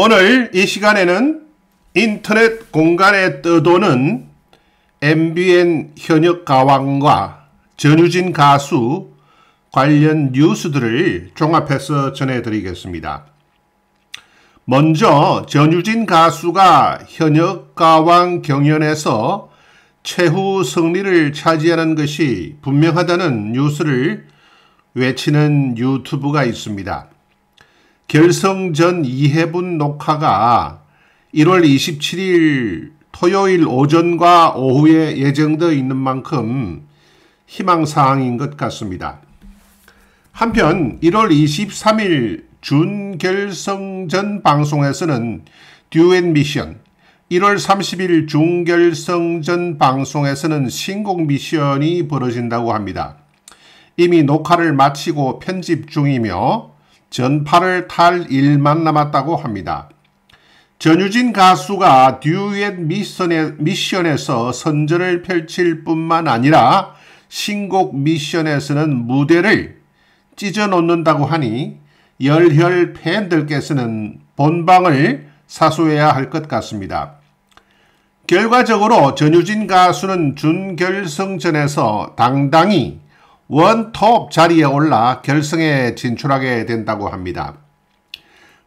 오늘 이 시간에는 인터넷 공간에 떠도는 MBN 현역 가왕과 전유진 가수 관련 뉴스들을 종합해서 전해드리겠습니다. 먼저 전유진 가수가 현역 가왕 경연에서 최후 승리를 차지하는 것이 분명하다는 뉴스를 외치는 유튜브가 있습니다. 결성전 2회분 녹화가 1월 27일 토요일 오전과 오후에 예정되어 있는 만큼 희망사항인 것 같습니다. 한편 1월 23일 준결성전 방송에서는 듀엣 미션, 1월 30일 중결성전 방송에서는 신곡 미션이 벌어진다고 합니다. 이미 녹화를 마치고 편집 중이며 전파를 탈 일만 남았다고 합니다. 전유진 가수가 듀엣 미션에, 미션에 서 선전을 펼칠 뿐만 아니라 신곡 미션에서는 무대를 찢어 놓는다고 하니 열혈 팬들께서는 본방을 사수해야 할 것 같습니다. 결과적으로 전유진 가수는 준결승전에서 당당히 원톱 자리에 올라 결승에 진출하게 된다고 합니다.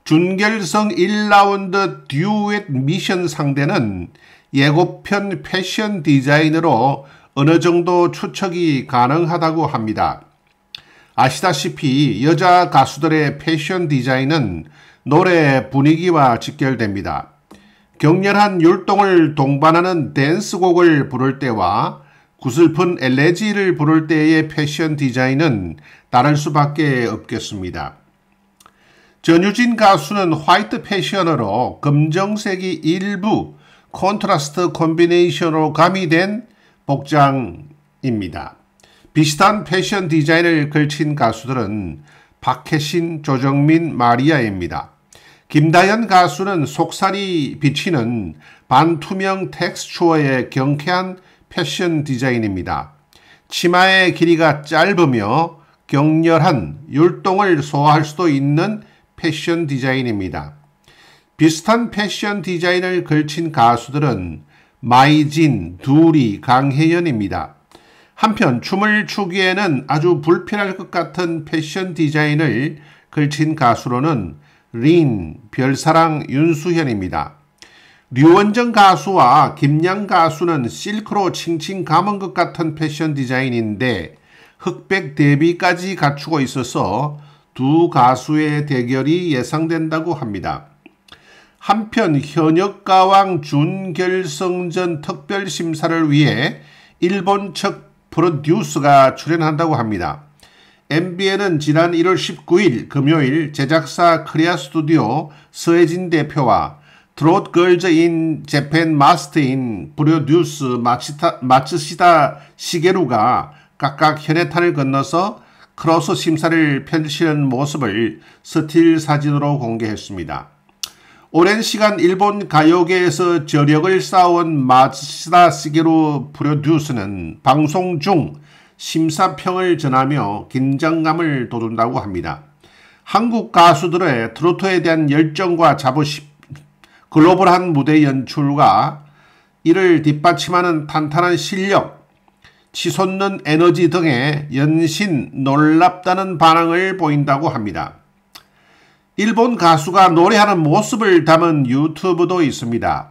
준결승 1라운드 듀엣 미션 상대는 예고편 패션 디자이너로 어느 정도 추측이 가능하다고 합니다. 아시다시피 여자 가수들의 패션 디자인은 노래 분위기와 직결됩니다. 격렬한 율동을 동반하는 댄스곡을 부를 때와 구슬픈 엘레지를 부를 때의 패션 디자인은 다를 수밖에 없겠습니다. 전유진 가수는 화이트 패션으로 검정색이 일부 콘트라스트 콤비네이션으로 가미된 복장입니다. 비슷한 패션 디자인을 걸친 가수들은 박혜신, 조정민, 마리아입니다. 김다현 가수는 속살이 비치는 반투명 텍스처의 경쾌한 패션 디자인입니다. 치마의 길이가 짧으며 격렬한 율동을 소화할 수도 있는 패션 디자인입니다. 비슷한 패션 디자인을 걸친 가수들은 마이진, 두리, 강혜연입니다. 한편 춤을 추기에는 아주 불편할 것 같은 패션 디자인을 걸친 가수로는 린, 별사랑 윤수현입니다. 류원정 가수와 김양 가수는 실크로 칭칭 감은 것 같은 패션 디자인인데 흑백 대비까지 갖추고 있어서 두 가수의 대결이 예상된다고 합니다. 한편 현역 가왕 준결성전 특별 심사를 위해 일본 측 프로듀스가 출연한다고 합니다. MBN은 지난 1월 19일 금요일 제작사 크리아 스튜디오 서혜진 대표와 Trot Girls in Japan 마스터인 프로듀스 마치타, 마츠시다 시게루가 각각 현해탄을 건너서 크로스 심사를 펼치는 모습을 스틸 사진으로 공개했습니다. 오랜 시간 일본 가요계에서 저력을 쌓아온 마츠시다 시게루 프로듀스는 방송 중 심사평을 전하며 긴장감을 돋운다고 합니다. 한국 가수들의 트로트에 대한 열정과 자부심, 글로벌한 무대 연출과 이를 뒷받침하는 탄탄한 실력, 치솟는 에너지 등의 연신 놀랍다는 반응을 보인다고 합니다. 일본 가수가 노래하는 모습을 담은 유튜브도 있습니다.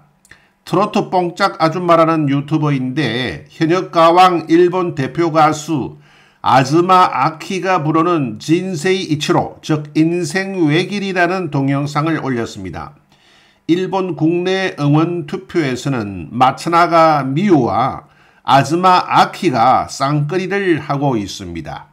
트로트 뽕짝 아줌마라는 유튜버인데 현역 가왕 일본 대표 가수 아즈마 아키가 부르는 진세이 이치로 즉 인생 외길이라는 동영상을 올렸습니다. 일본 국내 응원 투표에서는 마츠나가 미우와 아즈마 아키가 쌍거리를 하고 있습니다.